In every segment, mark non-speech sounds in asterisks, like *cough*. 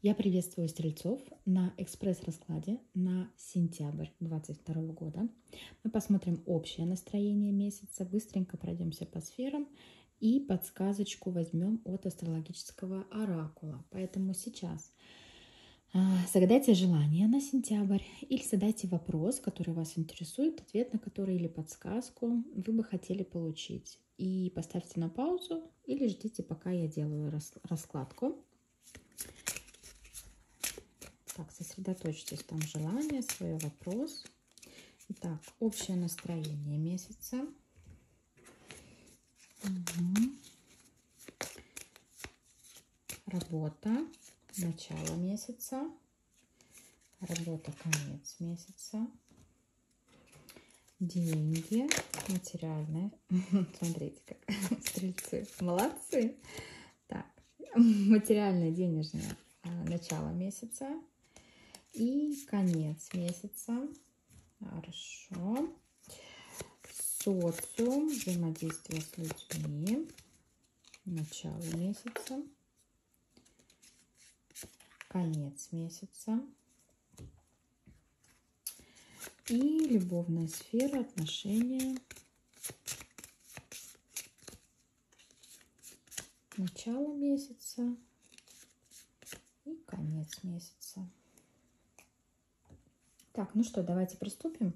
Я приветствую стрельцов на экспресс-раскладе на сентябрь 2022 года. Мы посмотрим общее настроение месяца, быстренько пройдемся по сферам и подсказочку возьмем от астрологического оракула. Поэтому сейчас а, загадайте желание на сентябрь или задайте вопрос, который вас интересует, ответ на который или подсказку вы бы хотели получить. И поставьте на паузу или ждите, пока я делаю раскладку. Так, сосредоточьтесь там желание, свой вопрос. Итак, общее настроение месяца. Угу. Работа, начало месяца. Работа, конец месяца. Деньги, материальные. *laughs* Смотрите, как *laughs* стрельцы. Молодцы. Так, материальное, денежное а, начало месяца и конец месяца. Хорошо. Социум, взаимодействие с людьми, начало месяца, конец месяца. И любовная сфера, отношения, начало месяца и конец месяца. Так, ну что, давайте приступим.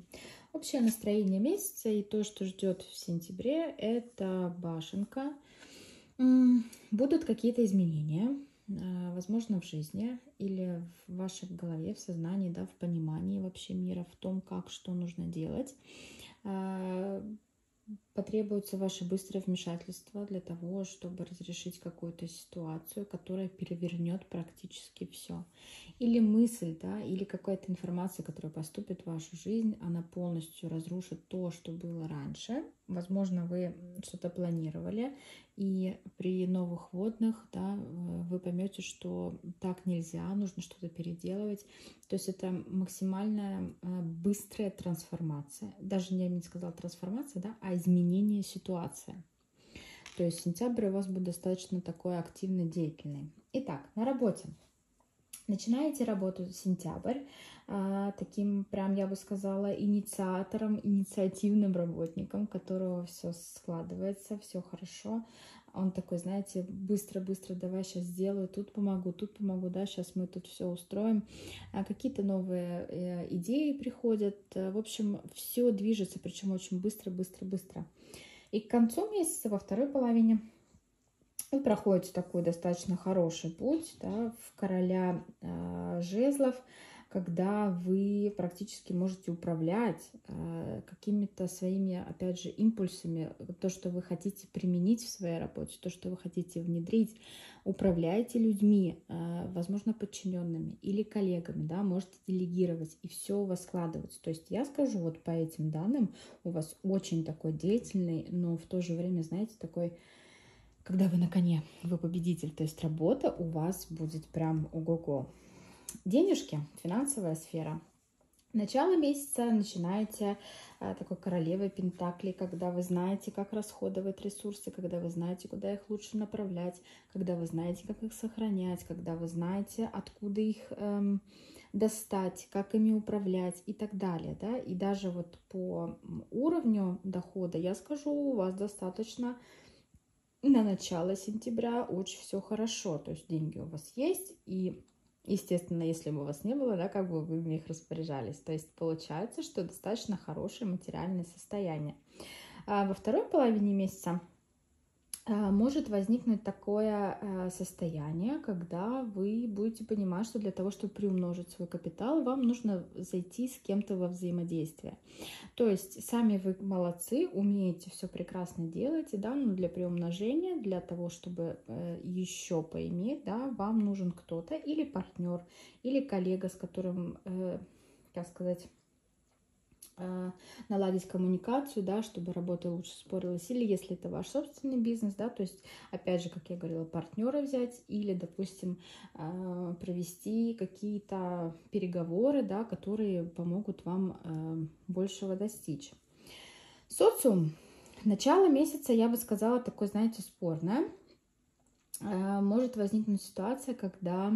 Общее настроение месяца и то, что ждет в сентябре, это башенка. Будут какие-то изменения, а, возможно, в жизни или в вашей голове, в сознании, да, в понимании вообще мира, в том, как, что нужно делать. А, потребуется ваше быстрое вмешательство для того, чтобы разрешить какую-то ситуацию, которая перевернет практически все. Или мысль, да, или какая-то информация, которая поступит в вашу жизнь, она полностью разрушит то, что было раньше. Возможно, вы что-то планировали, и при новых водных, да, вы поймете, что так нельзя, нужно что-то переделывать. То есть это максимальная э, быстрая трансформация. Даже я не сказала трансформация, да, а изменение ситуации. То есть сентябрь у вас будет достаточно такой активный, деятельный. Итак, на работе. Начинаете работу сентябрь, а, таким прям, я бы сказала, инициатором, инициативным работником, которого все складывается, все хорошо. Он такой, знаете, быстро-быстро, давай сейчас сделаю, тут помогу, тут помогу, да, сейчас мы тут все устроим. А какие-то новые э, идеи приходят. В общем, все движется, причем очень быстро, быстро, быстро. И к концу месяца, во второй половине, вы проходите такой достаточно хороший путь да, в короля э, жезлов, когда вы практически можете управлять э, какими-то своими, опять же, импульсами, то, что вы хотите применить в своей работе, то, что вы хотите внедрить, управляете людьми, э, возможно, подчиненными или коллегами, да, можете делегировать, и все у вас складывается. То есть я скажу, вот по этим данным у вас очень такой деятельный, но в то же время, знаете, такой когда вы на коне, вы победитель, то есть работа у вас будет прям ого-го. Денежки, финансовая сфера. Начало месяца начинаете а, такой королевой Пентакли, когда вы знаете, как расходовать ресурсы, когда вы знаете, куда их лучше направлять, когда вы знаете, как их сохранять, когда вы знаете, откуда их эм, достать, как ими управлять и так далее. Да? И даже вот по уровню дохода я скажу, у вас достаточно на начало сентября очень все хорошо, то есть деньги у вас есть, и, естественно, если бы у вас не было, да, как бы вы в них распоряжались. То есть получается, что достаточно хорошее материальное состояние. А во второй половине месяца может возникнуть такое а, состояние, когда вы будете понимать, что для того, чтобы приумножить свой капитал, вам нужно зайти с кем-то во взаимодействие. То есть сами вы молодцы, умеете все прекрасно делать, да, но для приумножения, для того, чтобы э, еще поиметь, да, вам нужен кто-то или партнер, или коллега, с которым, э, как сказать, наладить коммуникацию, да, чтобы работа лучше спорилась, или если это ваш собственный бизнес, да, то есть, опять же, как я говорила, партнера взять, или, допустим, э, провести какие-то переговоры, да, которые помогут вам э, большего достичь. Социум. Начало месяца, я бы сказала, такое, знаете, спорное. Может возникнуть ситуация, когда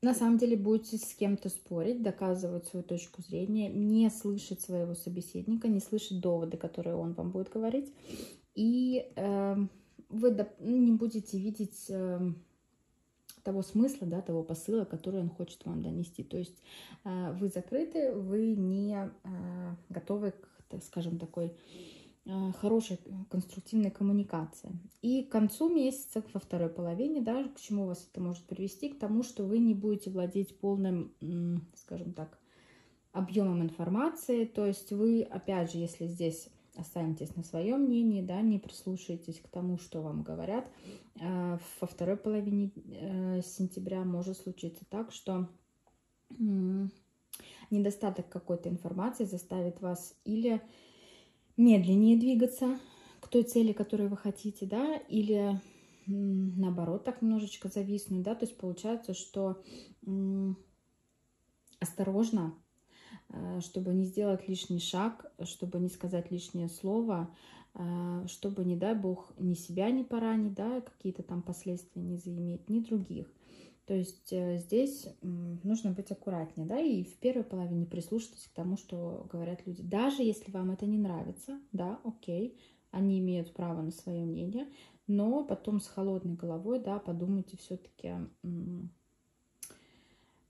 на самом деле будете с кем-то спорить, доказывать свою точку зрения, не слышать своего собеседника, не слышать доводы, которые он вам будет говорить, и э, вы не будете видеть э, того смысла, да, того посыла, который он хочет вам донести. То есть э, вы закрыты, вы не э, готовы к, скажем, такой хорошей конструктивной коммуникации. И к концу месяца, во второй половине, да, к чему вас это может привести? К тому, что вы не будете владеть полным, скажем так, объемом информации. То есть вы, опять же, если здесь останетесь на своем мнении, да, не прислушаетесь к тому, что вам говорят, э, во второй половине э, сентября может случиться так, что недостаток какой-то информации заставит вас или медленнее двигаться к той цели, которую вы хотите, да, или наоборот так немножечко зависнуть, да, то есть получается, что осторожно, э, чтобы не сделать лишний шаг, чтобы не сказать лишнее слово, чтобы, не дай бог, ни себя не поранить, да, какие-то там последствия не заиметь, ни других. То есть э, здесь нужно быть аккуратнее, да, и в первой половине прислушаться к тому, что говорят люди. Даже если вам это не нравится, да, окей, они имеют право на свое мнение, но потом с холодной головой, да, подумайте все-таки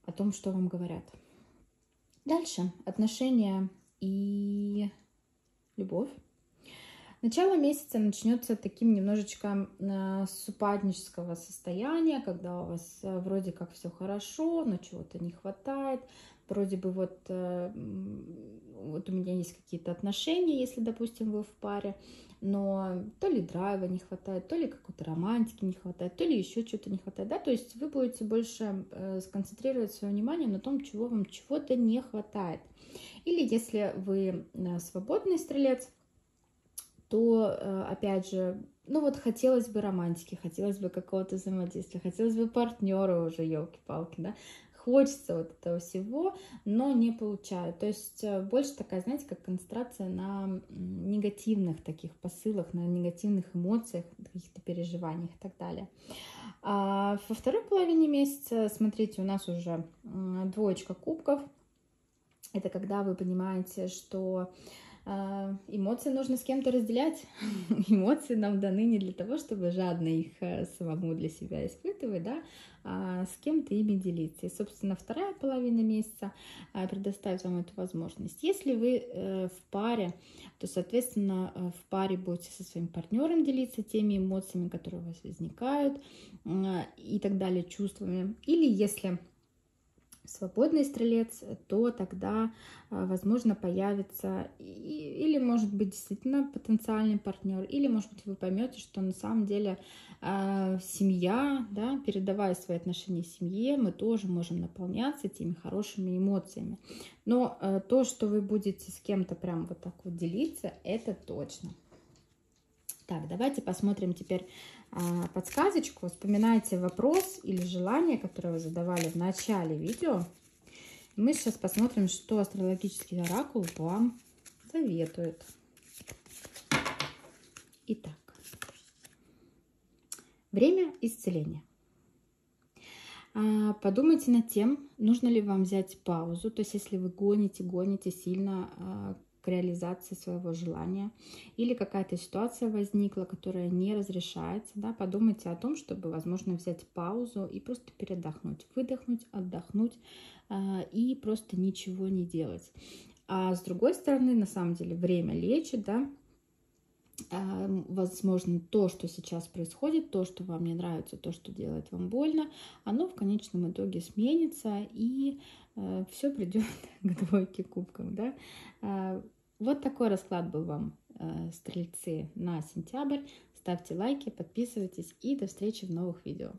о том, что вам говорят. Дальше отношения и любовь. Начало месяца начнется таким немножечко э, супаднического состояния, когда у вас э, вроде как все хорошо, но чего-то не хватает. Вроде бы вот, э, вот у меня есть какие-то отношения, если, допустим, вы в паре, но то ли драйва не хватает, то ли какой-то романтики не хватает, то ли еще что-то не хватает, да, то есть вы будете больше сконцентрировать свое внимание на том, чего вам чего-то не хватает. Или если вы свободный стрелец, то, э, опять же, ну вот хотелось бы романтики, хотелось бы какого-то взаимодействия, хотелось бы партнера уже, елки-палки, да, хочется вот этого всего, но не получаю. То есть э, больше такая, знаете, как концентрация на негативных таких посылах, на негативных эмоциях, каких-то переживаниях и так далее. А во второй половине месяца, смотрите, у нас уже двоечка кубков. Это когда вы понимаете, что эмоции нужно с кем-то разделять. *laughs* Эмоции нам даны не для того, чтобы жадно их э, самому для себя испытывать, да, а с кем-то ими делиться. И, собственно, вторая половина месяца а, предоставит вам эту возможность. Если вы э, в паре, то, соответственно, э, в паре будете со своим партнером делиться теми эмоциями, которые у вас возникают и так далее, чувствами. Или если свободный стрелец, то тогда, а, возможно, появится или, может быть, действительно потенциальный партнер, или, может быть, вы поймете, что на самом деле а, семья, да, передавая свои отношения семье, мы тоже можем наполняться теми хорошими эмоциями. Но а, то, что вы будете с кем-то прям вот так вот делиться, это точно. Так, давайте посмотрим теперь а, подсказочку. Вспоминайте вопрос или желание, которое вы задавали в начале видео. Мы сейчас посмотрим, что астрологический оракул вам советует. Итак, время исцеления. А, подумайте над тем, нужно ли вам взять паузу. То есть, если вы гоните, гоните сильно а, реализации своего желания, или какая-то ситуация возникла, которая не разрешается, да, подумайте о том, чтобы, возможно, взять паузу и просто передохнуть, выдохнуть, отдохнуть э, и просто ничего не делать. А с другой стороны, на самом деле, время лечит, да, возможно, то, что сейчас происходит, то, что вам не нравится, то, что делает вам больно, оно в конечном итоге сменится, и э, все придет *laughs* к двойке кубков. Да? Вот такой расклад был вам, э, стрельцы, на сентябрь. Ставьте лайки, подписывайтесь и до встречи в новых видео.